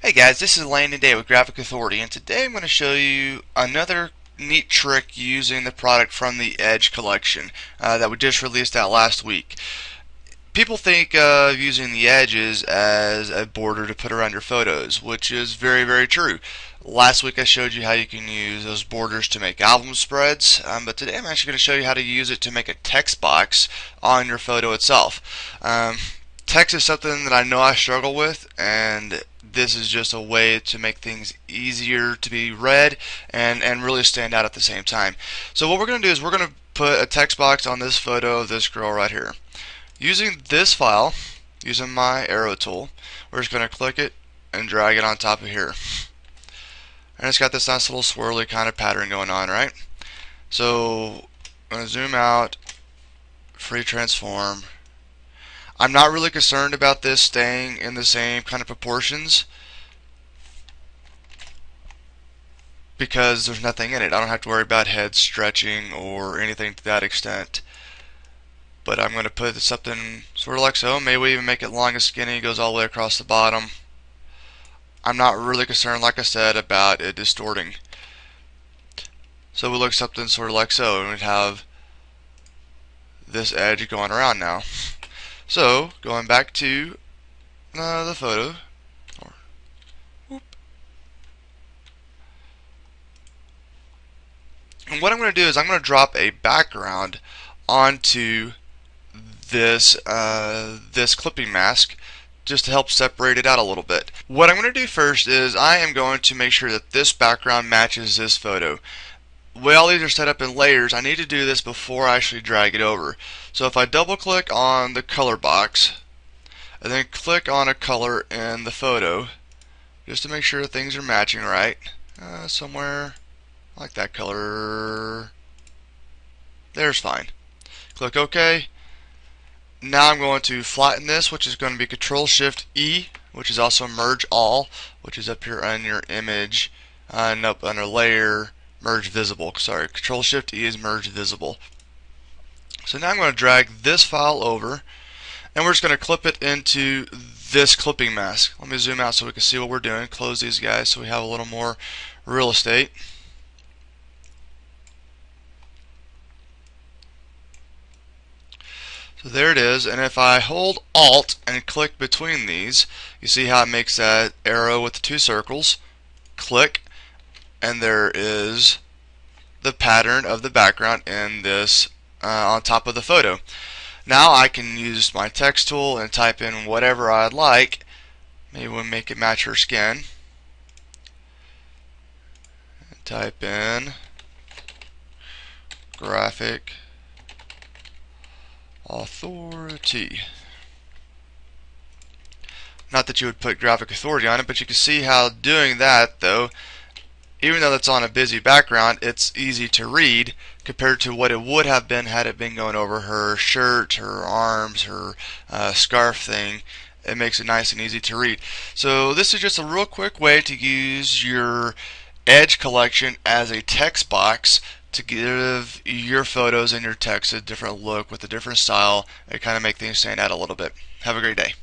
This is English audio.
Hey guys, this is Landon Day with Graphic Authority and today I'm going to show you another neat trick using the product from the Edge collection uh, that we just released out last week. People think of using the edges as a border to put around your photos, which is very, very true. Last week I showed you how you can use those borders to make album spreads, um, but today I'm actually going to show you how to use it to make a text box on your photo itself. Um, text is something that I know I struggle with, and this is just a way to make things easier to be read and, and really stand out at the same time. So what we're going to do is we're going to put a text box on this photo of this girl right here. Using this file, using my arrow tool, we're just going to click it and drag it on top of here. And it's got this nice little swirly kind of pattern going on, right? So I'm going to zoom out, free transform, I'm not really concerned about this staying in the same kind of proportions because there's nothing in it. I don't have to worry about head stretching or anything to that extent. But I'm going to put something sort of like so. Maybe we even make it long and skinny, It goes all the way across the bottom. I'm not really concerned, like I said, about it distorting. So we look something sort of like so, and we'd have this edge going around now. So, going back to uh, the photo, or, and what I'm going to do is I'm going to drop a background onto this uh, this clipping mask just to help separate it out a little bit. What I'm going to do first is I am going to make sure that this background matches this photo way all these are set up in layers, I need to do this before I actually drag it over. So if I double click on the color box, and then click on a color in the photo, just to make sure things are matching right, uh, somewhere like that color, there's fine. Click OK. Now I'm going to flatten this, which is going to be Control Shift E, which is also Merge All, which is up here on your image, uh, and up under Layer, merge visible. Sorry, Control Shift E is merge visible. So now I'm going to drag this file over and we're just going to clip it into this clipping mask. Let me zoom out so we can see what we're doing. Close these guys so we have a little more real estate. So there it is, and if I hold Alt and click between these, you see how it makes that arrow with the two circles. Click, and there is the pattern of the background in this uh, on top of the photo. Now I can use my text tool and type in whatever I'd like. Maybe we'll make it match her skin. Type in graphic authority. Not that you would put graphic authority on it, but you can see how doing that though even though that's on a busy background, it's easy to read compared to what it would have been had it been going over her shirt, her arms, her uh, scarf thing. It makes it nice and easy to read. So this is just a real quick way to use your Edge collection as a text box to give your photos and your text a different look with a different style and kind of make things stand out a little bit. Have a great day.